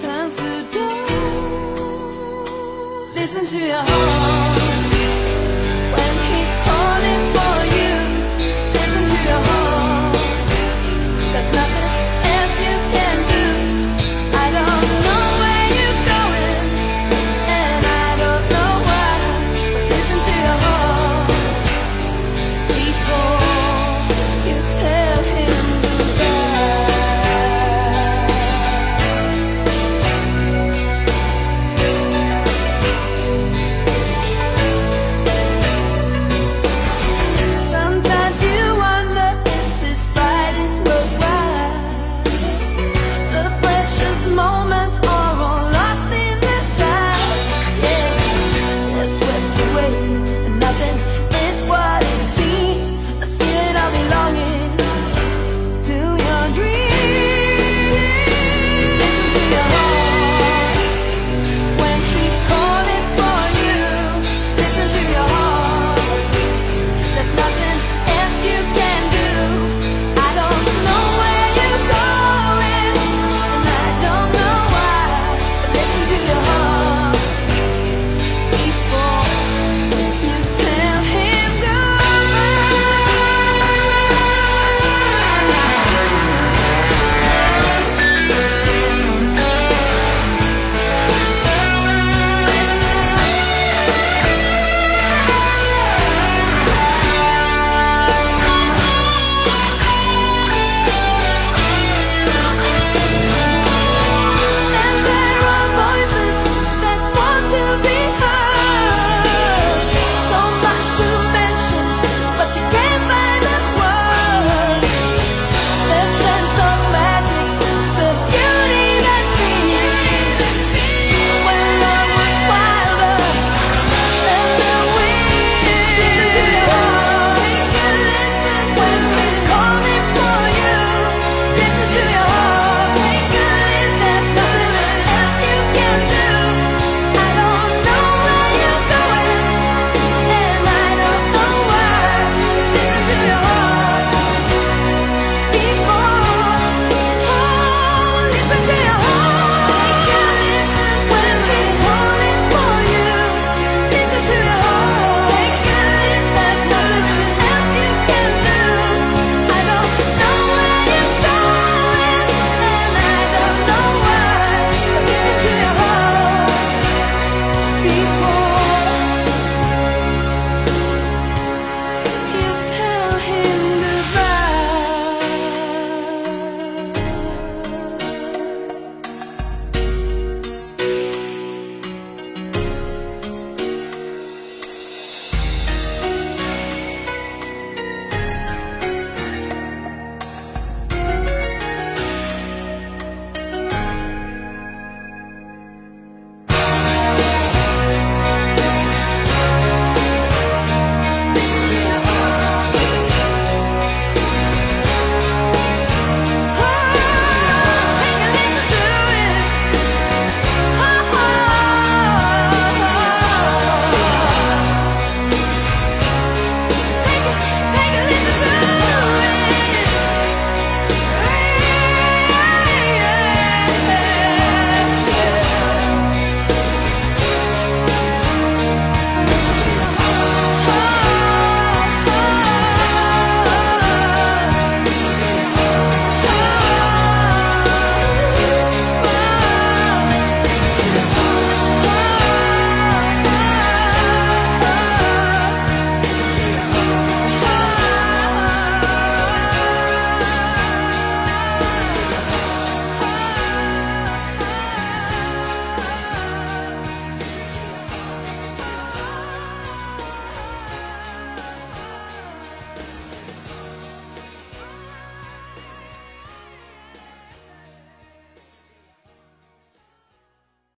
turns to. Listen to your heart.